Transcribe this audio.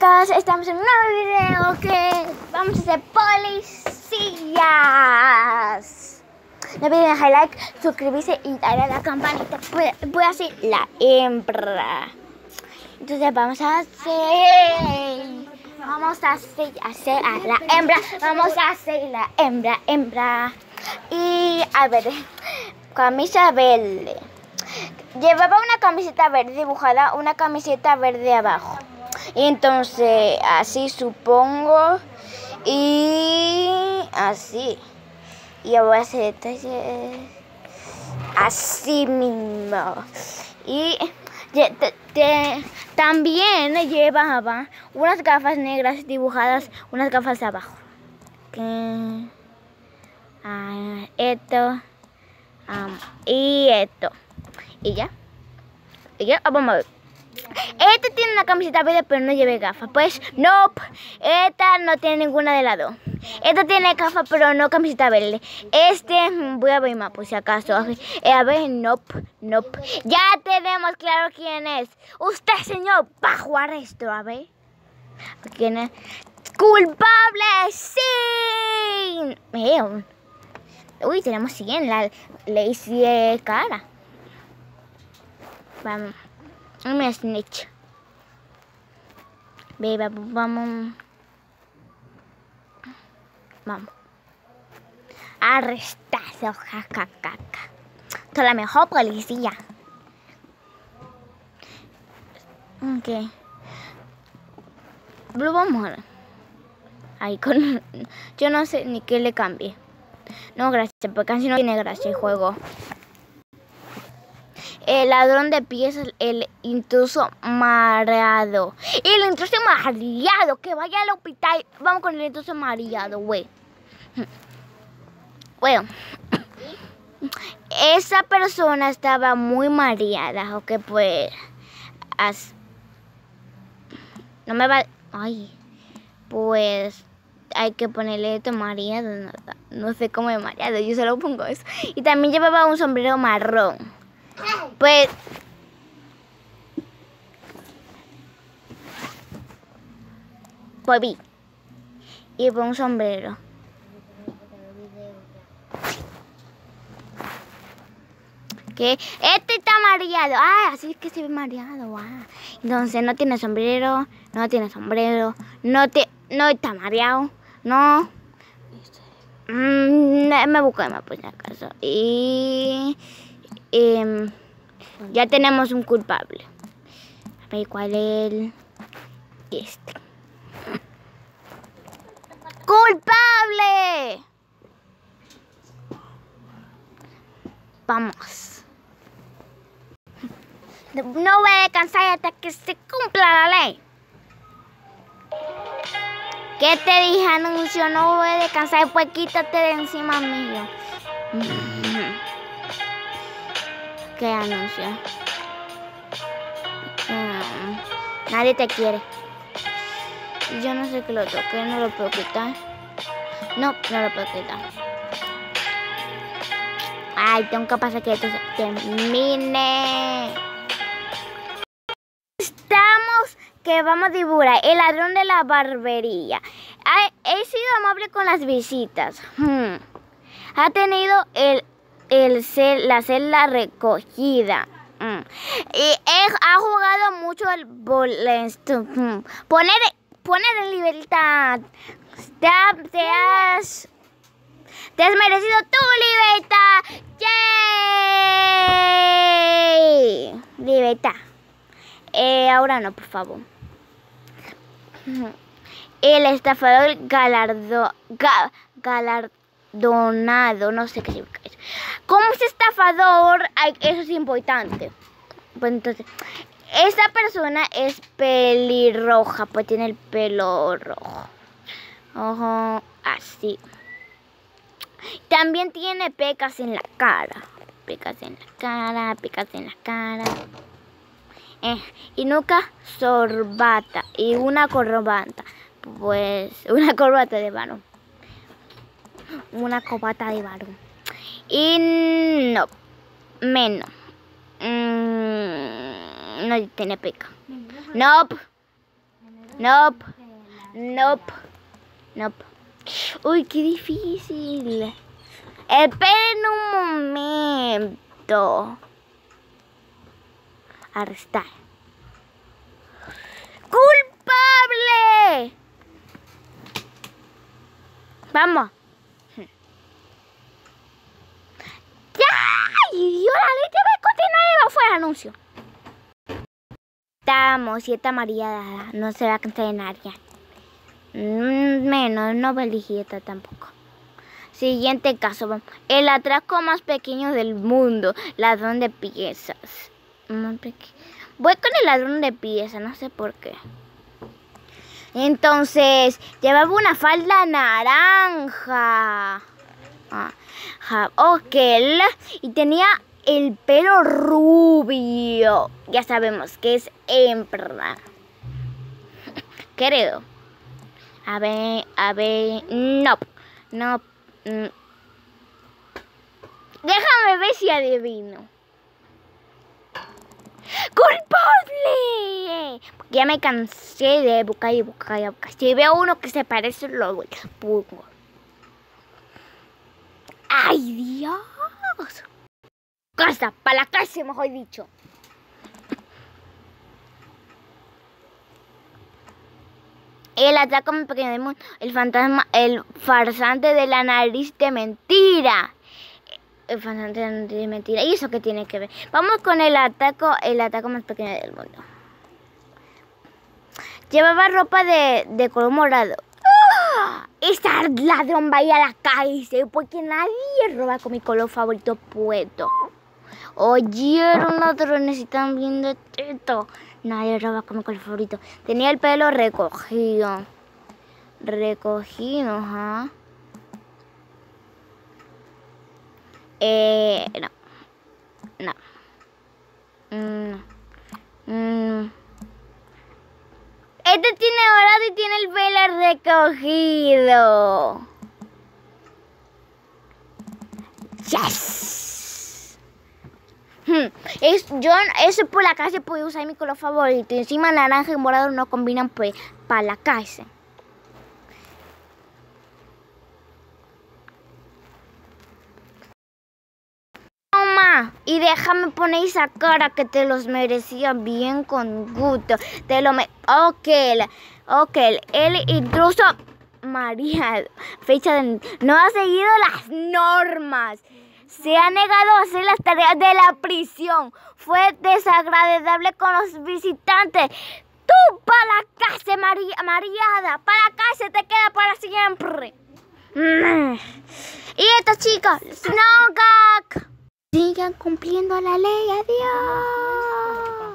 chicos, estamos en un nuevo video que vamos a ser policías. No olviden dejar like, suscribirse y darle a la campanita. Voy, a hacer la hembra. Entonces vamos a hacer... Vamos a hacer, hacer a la hembra. Vamos a hacer la hembra, hembra. Y a ver, camisa verde. Llevaba una camiseta verde dibujada, una camiseta verde abajo. Entonces, así supongo. Y así. Y voy a hacer detalles así mismo. Y te- también llevaba unas gafas negras dibujadas, unas gafas abajo. Que, ah, esto. am, y esto. Y ya. Y ya, ah, vamos a ver. Este tiene una camiseta verde pero no lleva gafas. Pues, nope. Esta no tiene ninguna de las dos. Esta tiene gafas pero no camiseta verde. Este, voy a ver más por si acaso. A ver, eh, a ver, nope, nope. Ya tenemos claro quién es. Usted, señor, bajo arresto, a ver. ¿Quién es? ¡Culpable! ¡Sí! Uy, tenemos 100. La Lazy de cara. Vamos. Mira, Snitch. Ve, va- vamos. Vamos. Arrestado, jajajaja. Soy la mejor policía. Ok. Lo vamos a... Ahí con... Yo no sé ni qué le cambie. No, gracias, porque casi no tiene gracia el juego. El ladrón de piezas, el intruso mareado. El intruso mareado, que vaya al hospital. Vamos con el intruso mareado, güey. Bueno, esa persona estaba muy mareada, ok, pues. no me va. Ay, pues hay que ponerle esto mareado. No, no sé cómo es mareado, yo solo pongo eso. Y también llevaba un sombrero marrón. Pues. Pues vi. Y fue un sombrero. Que este está mareado. Ah, así es que se ve mareado. Ah. Entonces no tiene sombrero, no tiene sombrero, no te, no está mareado, no. Mm, me busco por si acaso. Y em, ya tenemos un culpable. A ver cuál es el este. ¡Culpable! Vamos. No voy a descansar hasta que se cumpla la ley. ¿Qué te dije, anuncio? No voy a descansar, pues quítate de encima mío. ¿Qué anuncio? Mm, Nadie te quiere. Yo no sé que lo toque, no lo puedo quitar. No, no lo puedo quitar. Ay, tengo que pasar que esto se termine. Estamos que vamos a dibujar el ladrón de la barbería. He sido amable con las visitas. Hmm. Ha tenido el, el cel- la celda recogida. Hmm. Y ha jugado mucho al bolesto. Hmm. Poner, poner en libertad. Te has te has merecido tu libertad. ¡Yay! Libertad. Eh, ahora no, por favor. El estafador galardo, ga- galardonado, no sé qué significa Como es estafador, eso es importante. Pues entonces, esa persona es pelirroja, pues tiene el pelo rojo. Ojo, así. También tiene pecas en la cara. Pecas en la cara, pecas en la cara. Eh, y nunca sorbata. Y una corbata. Pues una corbata de varón. Una corbata de varón. Y no. Menos. Mm, no tiene peca. No. Nope. Nope. Nope. Uy, qué difícil. Esperen un momento. Arrestar. ¡Culpable! Vamos. ¡Ya! ¡Y dio la leche de continuar y va fuera anuncio! Estamos, siete mareada. No se va a cancelar ya. Mm, menos, no esta tampoco. Siguiente caso. El atraco más pequeño del mundo. Ladrón de piezas. Voy con el ladrón de piezas, no sé por qué. Entonces, llevaba una falda naranja. Ah, ok. Y tenía el pelo rubio. Ya sabemos que es hembra. Creo. A ver, a ver. No. No. Mm. Déjame ver si adivino. ¡Culpable! Ya me cansé de buscar y buscar y buscar. Si veo uno que se parece, lo pongo. ¡Ay, Dios! Casa, para la casa, mejor dicho. El atraco más pequeño del mundo. El fantasma, el farsante de la nariz de mentira. El farsante de la nariz de mentira. ¿Y eso qué tiene que ver? Vamos con el ataco, el ataco más pequeño del mundo. Llevaba ropa de, de color morado. Esta ladrón va a ir a la calle porque nadie roba con mi color favorito puesto. Oyeron ladrones y están viendo esto. Nadie roba como con el favorito. Tenía el pelo recogido. Recogido, ¿ah? Eh, no. No. No. Mm. Este tiene dorado y tiene el pelo recogido. Yes. Es, yo eso por la calle puedo usar mi color favorito. Encima naranja y morado no combinan pues para la calle. Toma, y déjame poner esa cara que te los merecía bien con gusto. Te lo me... Ok, ok, el intruso María, fecha de... No ha seguido las normas se ha negado a hacer las tareas de la prisión. Fue desagradable con los visitantes. Tú para la casa, María, Mariada. Para la casa te queda para siempre. Y esta chica, Snowgak. Sigan cumpliendo la ley. Adiós.